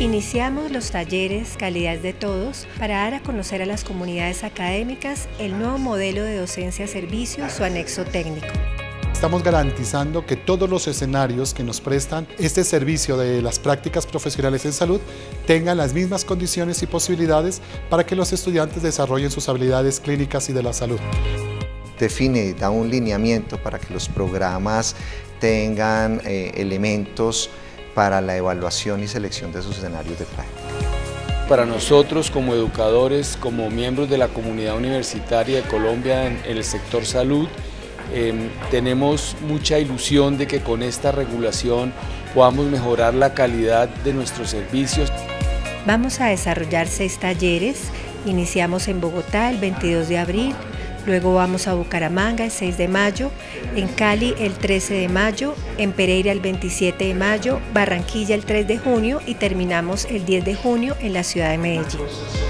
Iniciamos los talleres Calidad de Todos para dar a conocer a las comunidades académicas el nuevo modelo de docencia-servicio, su anexo técnico. Estamos garantizando que todos los escenarios que nos prestan este servicio de las prácticas profesionales en salud tengan las mismas condiciones y posibilidades para que los estudiantes desarrollen sus habilidades clínicas y de la salud. Define, da un lineamiento para que los programas tengan eh, elementos para la evaluación y selección de sus escenarios de práctica. Para nosotros como educadores, como miembros de la comunidad universitaria de Colombia en el sector salud, Em, tenemos mucha ilusión de que con esta regulación podamos mejorar la calidad de nuestros servicios. Vamos a desarrollar seis talleres. Iniciamos en Bogotá el 22 de abril, luego vamos a Bucaramanga el 6 de mayo, en Cali el 13 de mayo, en Pereira el 27 de mayo, Barranquilla el 3 de junio y terminamos el 10 de junio en la ciudad de Medellín.